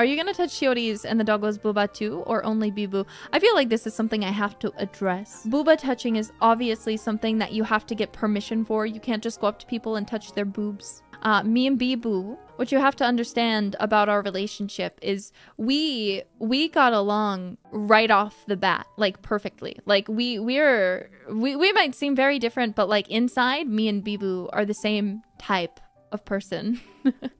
Are you gonna touch Shiori's and the doggo's booba too, or only Biboo? I feel like this is something I have to address. Booba touching is obviously something that you have to get permission for. You can't just go up to people and touch their boobs. Uh, me and Biboo, what you have to understand about our relationship is we we got along right off the bat, like perfectly. Like we we're we, we might seem very different, but like inside, me and Bibu are the same type of person.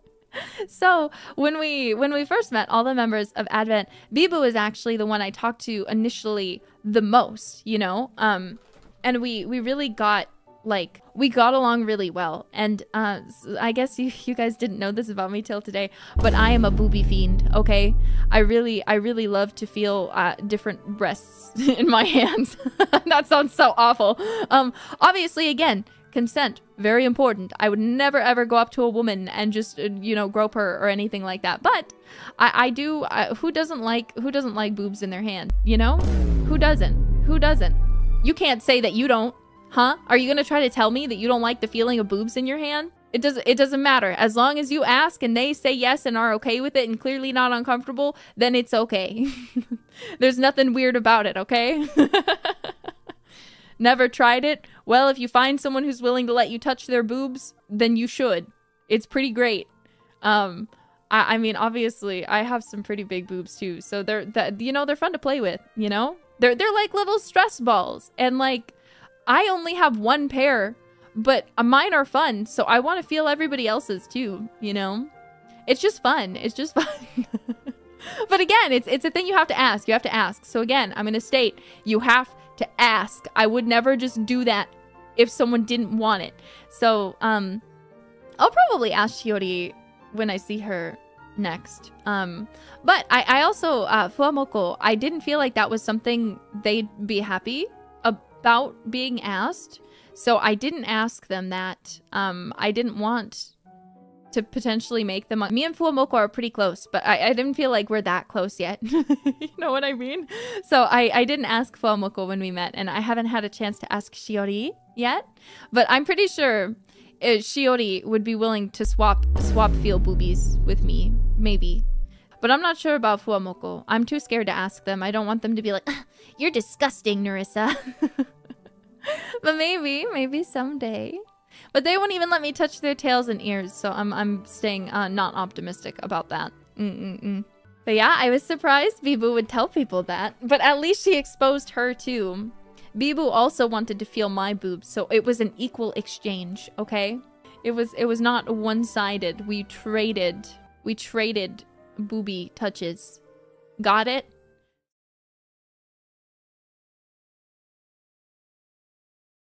so when we when we first met all the members of advent Biboo is actually the one i talked to initially the most you know? Um and we we really got like we got along really well. And uh i guess you, you guys didn't know this about me till today but i am a booby fiend okay? I really i really love to feel uh different breasts in my hands. That sounds so awful. Um obviously again consent. Very important. I would never ever go up to a woman and just uh, you know grope her or anything like that. But i i do uh, who doesn't like who doesn't like boobs in their hand you know? Who doesn't? Who doesn't? You can't say that you don't huh? Are you gonna try to tell me that you don't like the feeling of boobs in your hand? It doesn't it doesn't matter. As long as you ask and they say yes and are okay with it and clearly not uncomfortable then it's okay. There's nothing weird about it okay? Never tried it? Well, if you find someone who's willing to let you touch their boobs, then you should. It's pretty great. Um, I, I mean, obviously, I have some pretty big boobs too, so they're that you know they're fun to play with. You know, they're they're like little stress balls, and like I only have one pair, but mine are fun, so I want to feel everybody else's too. You know, it's just fun. It's just fun. but again, it's it's a thing you have to ask. You have to ask. So again, I'm gonna state you have to ask. I would never just do that if someone didn't want it. So, um, I'll probably ask Shiori when I see her next. Um, but I, I also, uh, FuwaMoco, I didn't feel like that was something they'd be happy about being asked. So I didn't ask them that. Um, I didn't want to potentially make them. Me and FuwaMoco are pretty close, but I, I didn't feel like we're that close yet. you know what I mean? So I, I didn't ask FuwaMoco when we met, and I haven't had a chance to ask Shiori yet. But I'm pretty sure uh, Shiori would be willing to swap swap feel boobies with me, maybe. But I'm not sure about FuwaMoco. I'm too scared to ask them. I don't want them to be like, "You're disgusting, Nerissa." but maybe, maybe someday. But they won't even let me touch their tails and ears, so I'm I'm staying uh, not optimistic about that. Mm-mm-mm. But yeah, I was surprised Biboo would tell people that, but at least she exposed her too. Biboo also wanted to feel my boobs, so it was an equal exchange, okay? It was it was not one-sided. We traded we traded booby touches. Got it?